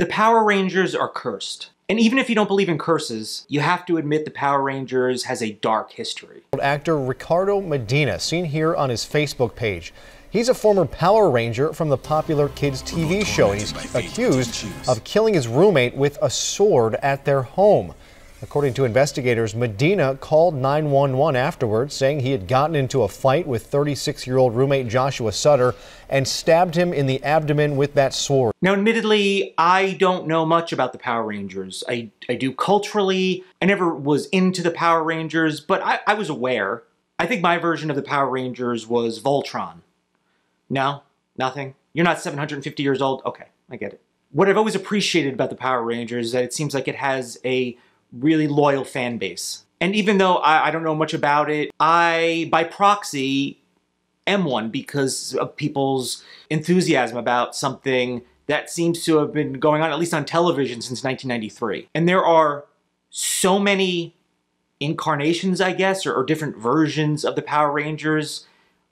The Power Rangers are cursed. And even if you don't believe in curses, you have to admit the Power Rangers has a dark history. Actor Ricardo Medina, seen here on his Facebook page. He's a former Power Ranger from the popular kids TV show, and he's accused of killing his roommate with a sword at their home. According to investigators, Medina called 911 afterwards, saying he had gotten into a fight with 36 year old roommate Joshua Sutter and stabbed him in the abdomen with that sword. Now, admittedly, I don't know much about the Power Rangers. I, I do culturally. I never was into the Power Rangers, but I, I was aware. I think my version of the Power Rangers was Voltron. No? Nothing? You're not 750 years old? Okay, I get it. What I've always appreciated about the Power Rangers is that it seems like it has a really loyal fan base. And even though I, I don't know much about it, I, by proxy, am one because of people's enthusiasm about something that seems to have been going on, at least on television, since 1993. And there are so many incarnations, I guess, or, or different versions of the Power Rangers,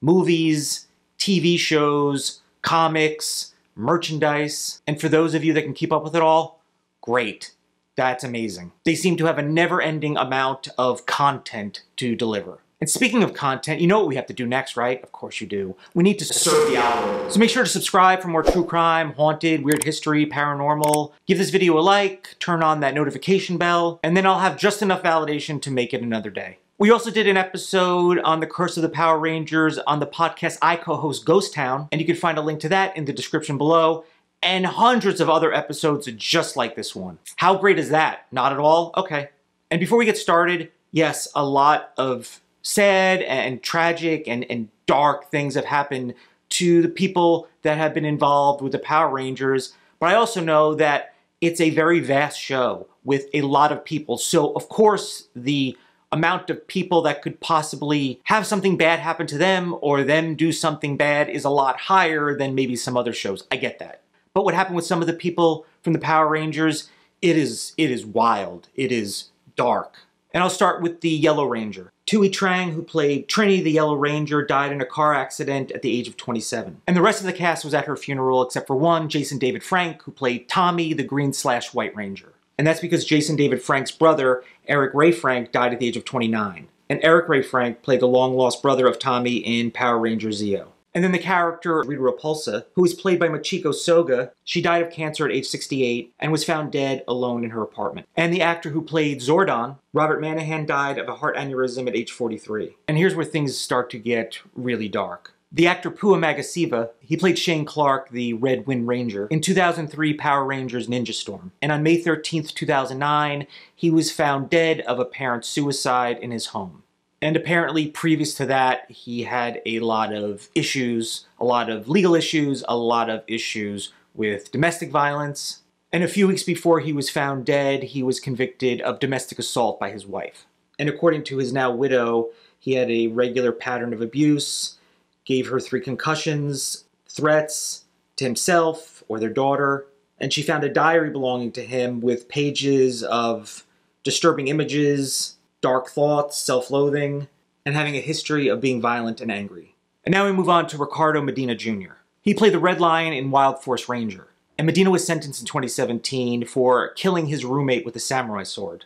movies, TV shows, comics, merchandise. And for those of you that can keep up with it all, great. That's amazing. They seem to have a never-ending amount of content to deliver. And speaking of content, you know what we have to do next, right? Of course you do. We need to serve the algorithm. So make sure to subscribe for more true crime, haunted, weird history, paranormal. Give this video a like, turn on that notification bell, and then I'll have just enough validation to make it another day. We also did an episode on the Curse of the Power Rangers on the podcast I co-host Ghost Town, and you can find a link to that in the description below and hundreds of other episodes just like this one. How great is that? Not at all? Okay. And before we get started, yes, a lot of sad and tragic and, and dark things have happened to the people that have been involved with the Power Rangers, but I also know that it's a very vast show with a lot of people. So, of course, the amount of people that could possibly have something bad happen to them or them do something bad is a lot higher than maybe some other shows. I get that. But what happened with some of the people from the Power Rangers, it is, it is wild. It is dark. And I'll start with the Yellow Ranger. Thuy Trang, who played Trini the Yellow Ranger, died in a car accident at the age of 27. And the rest of the cast was at her funeral except for one, Jason David Frank, who played Tommy the Green slash White Ranger. And that's because Jason David Frank's brother, Erik Ray Frank, died at the age of 29. And Erik Ray Frank played the long-lost brother of Tommy in Power Ranger Zeo. And then the character Rita Repulsa, who was played by Machiko Soga, she died of cancer at age 68 and was found dead alone in her apartment. And the actor who played Zordon, Robert Manahan, died of a heart aneurysm at age 43. And here's where things start to get really dark. The actor Pua Magasiva, he played Shane Clark, the Red Wind Ranger, in 2003 Power Rangers Ninja Storm. And on May 13, 2009, he was found dead of apparent suicide in his home. And apparently, previous to that, he had a lot of issues, a lot of legal issues, a lot of issues with domestic violence. And a few weeks before he was found dead, he was convicted of domestic assault by his wife. And according to his now widow, he had a regular pattern of abuse, gave her three concussions, threats to himself or their daughter, and she found a diary belonging to him with pages of disturbing images, dark thoughts, self-loathing, and having a history of being violent and angry. And now we move on to Ricardo Medina Jr. He played the Red Lion in Wild Force Ranger, and Medina was sentenced in 2017 for killing his roommate with a samurai sword.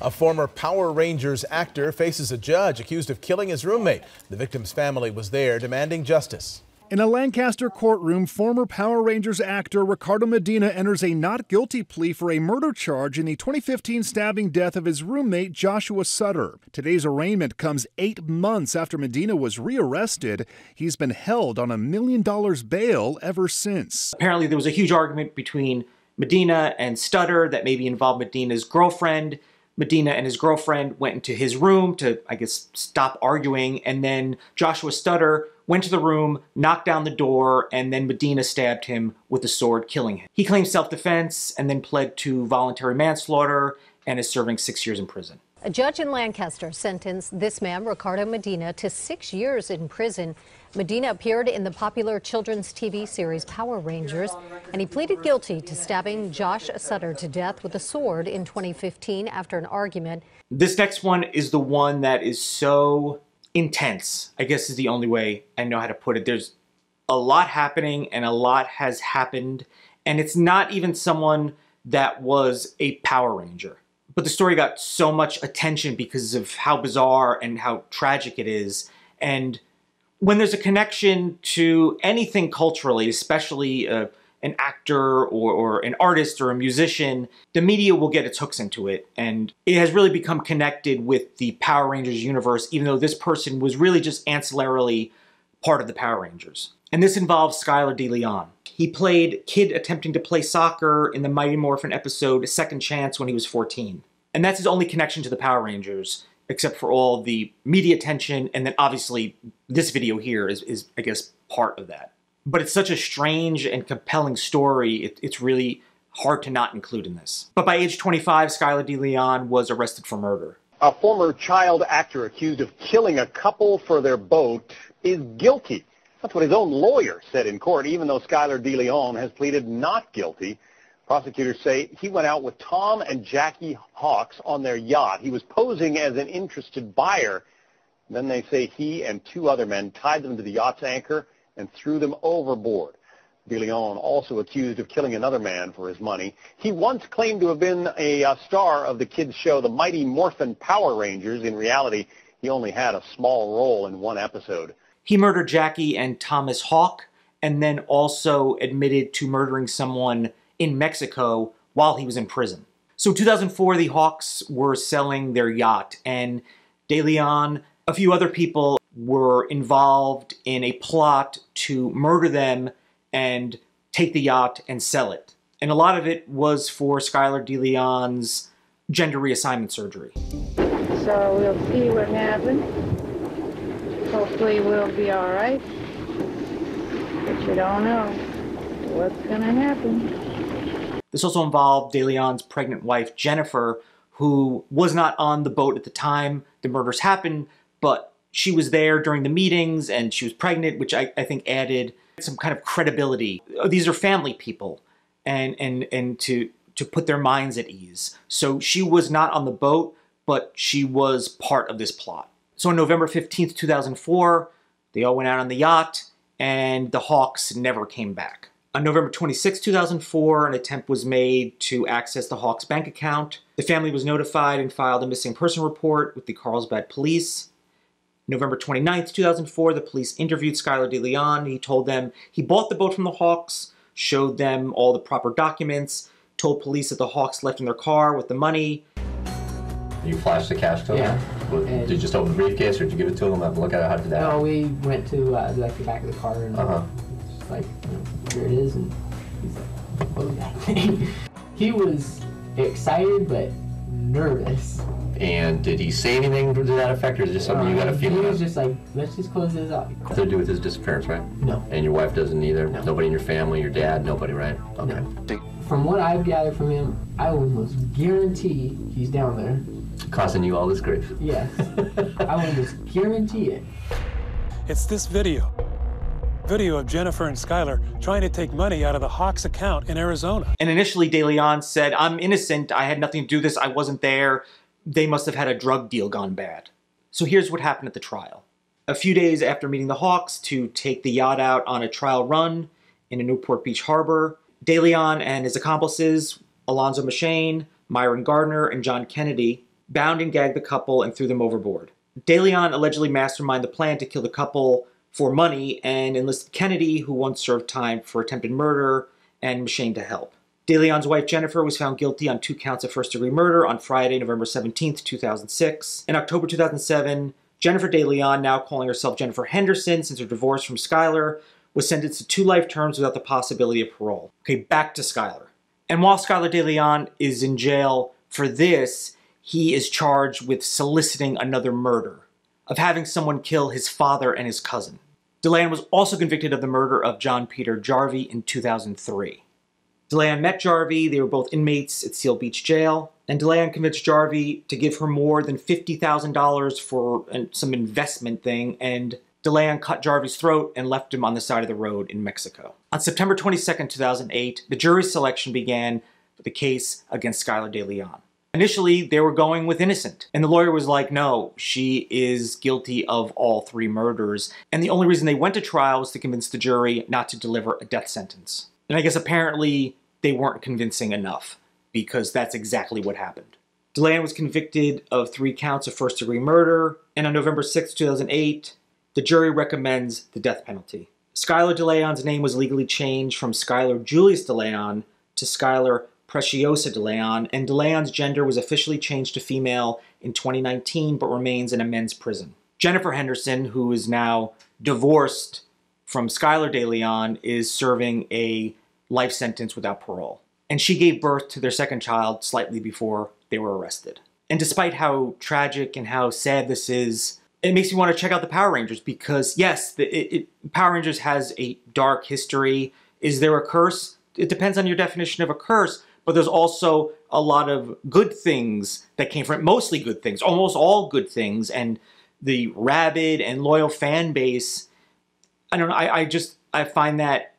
A former Power Rangers actor faces a judge accused of killing his roommate. The victim's family was there demanding justice. In a Lancaster courtroom, former Power Rangers actor Ricardo Medina enters a not guilty plea for a murder charge in the 2015 stabbing death of his roommate Joshua Sutter. Today's arraignment comes eight months after Medina was rearrested. He's been held on a million dollars bail ever since. Apparently, there was a huge argument between Medina and Sutter that maybe involved Medina's girlfriend. Medina and his girlfriend went into his room to, I guess, stop arguing, and then Joshua Sutter went to the room, knocked down the door, and then Medina stabbed him with a sword, killing him. He claimed self-defense and then pled to voluntary manslaughter and is serving six years in prison. A judge in Lancaster sentenced this man, Ricardo Medina, to six years in prison. Medina appeared in the popular children's TV series Power Rangers, and he pleaded guilty to stabbing Josh Sutter to death with a sword in 2015 after an argument. This next one is the one that is so intense, I guess is the only way I know how to put it. There's a lot happening and a lot has happened And it's not even someone that was a Power Ranger. But the story got so much attention because of how bizarre and how tragic it is. And when there's a connection to anything culturally, especially uh, an actor or, or an artist or a musician, the media will get its hooks into it. And it has really become connected with the Power Rangers universe, even though this person was really just ancillarily part of the Power Rangers. And this involves Skylar DeLeon. He played kid attempting to play soccer in the Mighty Morphin episode Second Chance when he was 14. And that's his only connection to the Power Rangers, except for all the media attention, and then obviously this video here is, is I guess, part of that. But it's such a strange and compelling story, it, it's really hard to not include in this. But by age 25, Skylar DeLeon was arrested for murder. A former child actor accused of killing a couple for their boat is guilty. That's what his own lawyer said in court, even though Skylar DeLeon has pleaded not guilty. Prosecutors say he went out with Tom and Jackie Hawks on their yacht. He was posing as an interested buyer. Then they say he and two other men tied them to the yacht's anchor and threw them overboard. DeLeon also accused of killing another man for his money. He once claimed to have been a, a star of the kids' show, The Mighty Morphin Power Rangers. In reality, he only had a small role in one episode. He murdered Jackie and Thomas Hawk, and then also admitted to murdering someone in Mexico while he was in prison. So 2004, the Hawks were selling their yacht, and De Leon, a few other people were involved in a plot to murder them and take the yacht and sell it. And a lot of it was for Skylar De Leon's gender reassignment surgery. So we'll see what happens. Hopefully we'll be all right. But you don't know what's to happen. This also involved De Leon's pregnant wife, Jennifer, who was not on the boat at the time the murders happened, but she was there during the meetings and she was pregnant, which I, I think added some kind of credibility. These are family people and, and, and to, to put their minds at ease. So she was not on the boat, but she was part of this plot. So on November 15th, 2004, they all went out on the yacht and the Hawks never came back. On November 26, 2004, an attempt was made to access the Hawks' bank account. The family was notified and filed a missing person report with the Carlsbad police. November 29, 2004, the police interviewed Skylar De Leon. He told them he bought the boat from the Hawks, showed them all the proper documents, told police that the Hawks left in their car with the money. You flashed the cash to them? Yeah. What, And- did you just open the briefcase or did you give it to them? Have a look at it? How did that No, we went to uh, like the back of the car and Uh-huh. just like, you know, here it is, and he's like, what was that thing? he was excited but nervous. And did he say anything to that effect or is it just something you got a Um, feeling He was just like, let's just close this up. Nothing to do with his disappearance, right? No. And your wife doesn't either? No. Nobody in your family, your dad, nobody, right? Okay. No. From what I've gathered from him, I almost guarantee he's down there. Causing you all this grief. Yes. I will almost guarantee it. It's this video. Video of Jennifer and Skylar trying to take money out of the Hawks account in Arizona. And initially, De Leon said, I'm innocent. I had nothing to do with this. I wasn't there. They must have had a drug deal gone bad. So here's what happened at the trial. A few days after meeting the Hawks to take the yacht out on a trial run in a Newport Beach harbor, De Leon and his accomplices, Alonso Machain, Myron Gardner, and John Kennedy, bound and gagged the couple and threw them overboard. De Leon allegedly masterminded the plan to kill the couple for money and enlisted Kennedy, who once served time for attempted murder, and Machain to help. De Leon's wife Jennifer was found guilty on two counts of first degree murder on Friday, November 17, 2006. In October 2007, Jennifer De Leon, now calling herself Jennifer Henderson since her divorce from Skylar, was sentenced to two life terms without the possibility of parole. Okay, back to Skylar. And while Skylar De Leon is in jail for this, he is charged with soliciting another murder, of having someone kill his father and his cousin. DeLeon was also convicted of the murder of John Peter Jarvi in 2003. DeLeon met Jarvi, they were both inmates at Seal Beach Jail, and DeLeon convinced Jarvi to give her more than $50,000 for some investment thing, and DeLeon cut Jarvi's throat and left him on the side of the road in Mexico. On September 22, 2008, the jury selection began for the case against Skylar De Leon. Initially, they were going with innocent, and the lawyer was like, no, she is guilty of all three murders, and the only reason they went to trial was to convince the jury not to deliver a death sentence. And I guess apparently they weren't convincing enough because that's exactly what happened. DeLeon was convicted of three counts of first degree murder, and on November 6, 2008, the jury recommends the death penalty. Skylar DeLeon's name was legally changed from Skylar Julius DeLeon to Skylar Preciosa DeLeon, and DeLeon's gender was officially changed to female in 2019 but remains in a men's prison. Jennifer Henderson, who is now divorced from Skylar DeLeon, is serving a life sentence without parole. And she gave birth to their second child slightly before they were arrested. And despite how tragic and how sad this is, it makes me want to check out the Power Rangers because, yes, the, it, it, Power Rangers has a dark history. Is there a curse? It depends on your definition of a curse, but there's also a lot of good things that came from it, mostly good things, almost all good things. And the rabid and loyal fan base, I don't know, I, I just, I find that,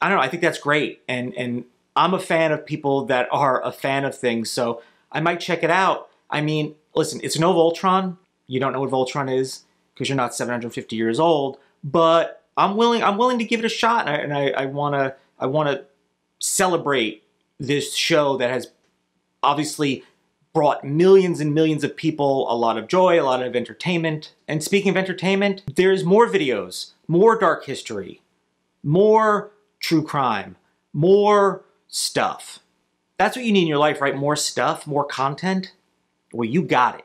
I don't know, I think that's great. And, and I'm a fan of people that are a fan of things, so I might check it out. I mean, listen, it's no Voltron. You don't know what Voltron is because you're not 750 years old, but I'm willing. I'm willing to give it a shot, and I, and I, I want to. I want to celebrate this show that has obviously brought millions and millions of people a lot of joy, a lot of entertainment. And speaking of entertainment, there's more videos, more dark history, more true crime, more stuff. That's what you need in your life, right? More stuff, more content. Well, you got it